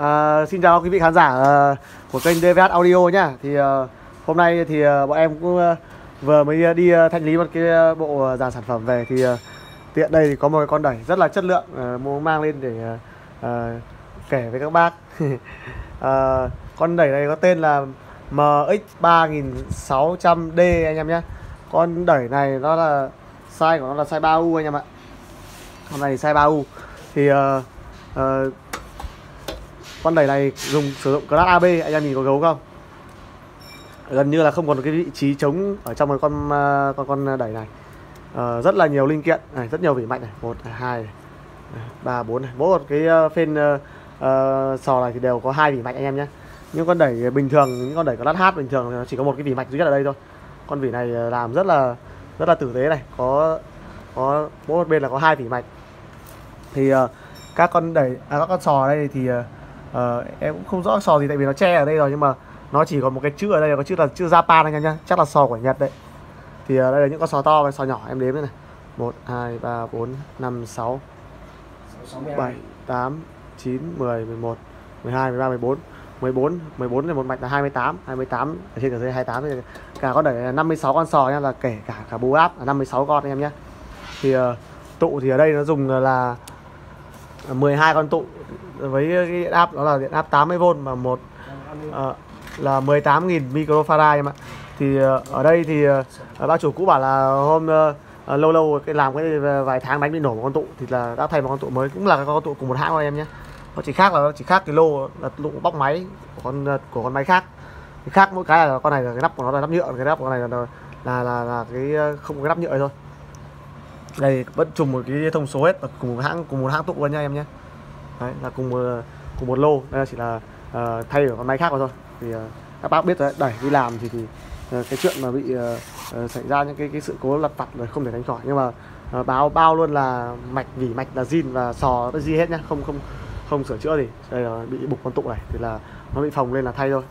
À, xin chào quý vị khán giả uh, của kênh DVH Audio nhá. Thì uh, hôm nay thì uh, bọn em cũng uh, vừa mới đi uh, thanh lý một cái uh, bộ dàn sản phẩm về thì uh, tiện đây thì có một cái con đẩy rất là chất lượng uh, muốn mang lên để uh, uh, kể với các bác. uh, con đẩy này có tên là MX3600D anh em nhé. Con đẩy này nó là size của nó là size 3U anh em ạ. Con này size 3U thì uh, uh, con đẩy này dùng sử dụng class AB anh em nhìn có gấu không? Gần như là không còn cái vị trí trống ở trong cái con à, con con đẩy này. À, rất là nhiều linh kiện. Này rất nhiều vỉ mạnh này. Một hai ba bốn này. Mỗi một cái ờ, phên uh, ờ, uh, sò này thì đều có hai vỉ mạnh anh em nhé. Những con đẩy bình thường những con đẩy có lát hát bình thường chỉ có một cái vỉ mạch duy nhất ở đây thôi. Con vỉ này làm rất là rất là tử tế này. Có có mỗi một bên là có hai vỉ mạch thì uh, các con đẩy à, các con sò đây thì uh, uh, em cũng không rõ sò gì tại vì nó che ở đây rồi nhưng mà nó chỉ có một cái chữ ở đây có chữ là chữ Japan anh em nhá. Chắc là sò của Nhật đấy. Thì uh, đây là những con sò to và sò nhỏ em đếm đây này. Một hai ba bốn năm sáu. Bảy tám chín mười mười một mười hai mười ba mười bốn. 14 14 là một mạch là 28 28 ở trên ở dưới 28 thì cả con đẩy là 56 con sò nha là kể cả cả bù áp là 56 con anh em nhé thì uh, tụ thì ở đây nó dùng là 12 con tụ với cái điện áp đó là điện áp 80V và một uh, là 18.000 microfarad em ạ. Thì uh, ở đây thì uh, bác chủ cũ bảo là hôm uh, lâu lâu cái làm cái vài tháng đánh bị nổ một con tụ thì là đã thay một con tụ mới cũng là con tụ cùng một hãng thôi em nhé. Nó chỉ khác là nó chỉ khác cái lô là tụ bóc máy của con của con máy khác. Thì khác mỗi cái là con này là cái nắp của nó là nắp nhựa cái nắp của con này là là là, là cái không có cái nắp nhựa thôi đây vẫn trùng một cái thông số hết và cùng một hãng cùng một hãng tụ luôn nha em nhé. Đấy là cùng một, cùng một lô. Đây là chỉ là uh, thay ở con máy khác rồi thôi. Thì uh, các bác biết rồi đẩy đi làm thì thì uh, cái chuyện mà bị uh, uh, xảy ra những cái cái sự cố lặt vặt là không thể tránh khỏi. Nhưng mà uh, báo bao luôn là mạch vỉ mạch là zin và sò nó gì hết nhá không không không sửa chữa gì. Đây là bị bục con tụ này thì là nó bị phồng lên là thay thôi.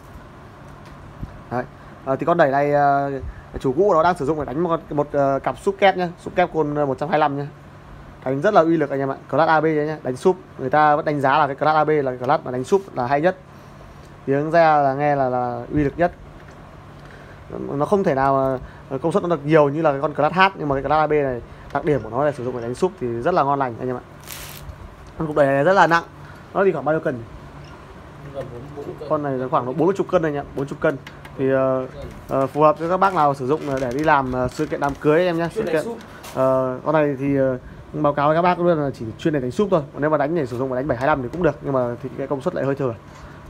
Đấy. Uh, thì con đẩy này uh, chủ cũ của nó đang sử dụng để đánh một, một uh, cặp súp kép nhá súp kép côn ờ, 125 nhá. Đánh rất là uy lực anh em ạ class AB nhá đánh súp. Người ta vẫn đánh giá là cái class AB là cái class mà đánh súp là hay nhất. Tiếng ra là nghe là là uy lực nhất. Nó không thể nào ờ, công suất nó được nhiều như là cái con class H nhưng mà cái class AB này đặc điểm của nó là sử dụng để đánh súp thì rất là ngon lành anh em ạ. Con cục này rất là nặng nó thì khoảng bao nhiêu cân? Con này khoảng độ 40 cân này nhá 40 cân thì uh, phù hợp cho các bác nào sử dụng để đi làm sự kiện đám cưới em nhé sự kiện. uh, con này thì báo cáo với các bác luôn là chỉ chuyên để đánh súp thôi. Còn nếu mà đánh để sử dụng mà đánh 725 thì cũng được nhưng mà thì cái công suất lại hơi thừa.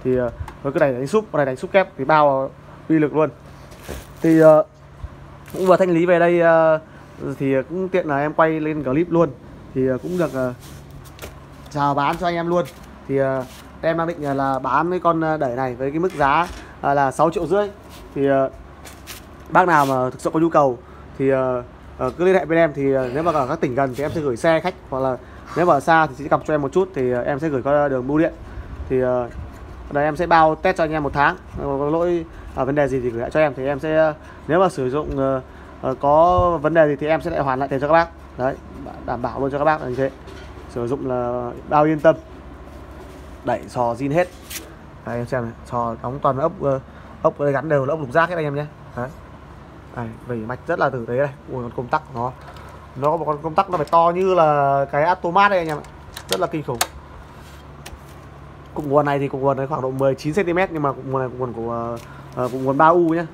Thì với cái này đánh súp con này đánh súp kép thì bao uy lực luôn. Thì uh, cũng vừa thanh lý về đây uh, thì cũng tiện là em quay lên clip luôn. Thì uh, cũng được uh, chào bán cho anh em luôn. Thì uh, em đang định là bán cái con đẩy này với cái mức giá À, là 6 triệu rưỡi. Thì uh, bác nào mà thực sự có nhu cầu thì uh, cứ liên hệ bên em thì uh, nếu mà ở các tỉnh gần thì em sẽ gửi xe khách hoặc là nếu mà ở xa thì sẽ gặp cho em một chút thì uh, em sẽ gửi qua đường bưu điện. Thì uh, đây em sẽ bao test cho anh em một tháng. Có lỗi ở vấn đề gì thì gửi lại cho em thì em sẽ nếu mà sử dụng uh, uh, có vấn đề gì thì em sẽ lại hoàn lại tiền cho các bác. Đấy đảm bảo luôn cho các bác là như thế. Sử dụng là bao yên tâm. Đẩy sò zin hết đây em xem này. Sò đóng toàn ốc uh, ốc gắn đều là ốc lục giác hết anh em nhé. Đấy. Này vỉ mạch rất là tử tế đây. Ui con công tắc của nó. Nó có một con công tắc nó phải to như là cái automat đây anh em ạ. Rất là kinh khủng. Cục nguồn này thì cục nguồn này khoảng độ 19 cm nhưng mà cục nguồn này cục nguồn của uh, cục nguồn 3U nhé.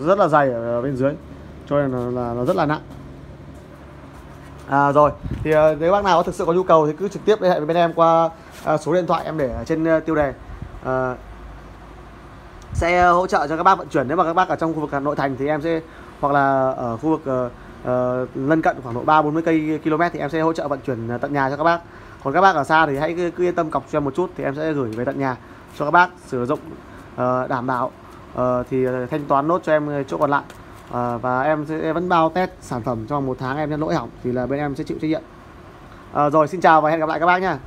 Rất là dày ở bên dưới. Cho nên là, là nó rất là nặng. À, rồi. Thì uh, nếu bác nào có thực sự có nhu cầu thì cứ trực tiếp liên hệ với bên em qua uh, số điện thoại em để trên uh, tiêu đề uh, sẽ hỗ trợ cho các bác vận chuyển nếu mà các bác ở trong khu vực Hà Nội thành thì em sẽ hoặc là ở khu vực uh, uh, lân cận khoảng độ 3 40 cây km thì em sẽ hỗ trợ vận chuyển tận nhà cho các bác. Còn các bác ở xa thì hãy cứ, cứ yên tâm cọc cho em một chút thì em sẽ gửi về tận nhà cho các bác sử dụng uh, đảm bảo uh, thì thanh toán nốt cho em chỗ còn lại. Uh, và em sẽ vẫn bao test sản phẩm trong một tháng em nhận lỗi hỏng thì là bên em sẽ chịu trách nhiệm. Uh, rồi xin chào và hẹn gặp lại các bác nha.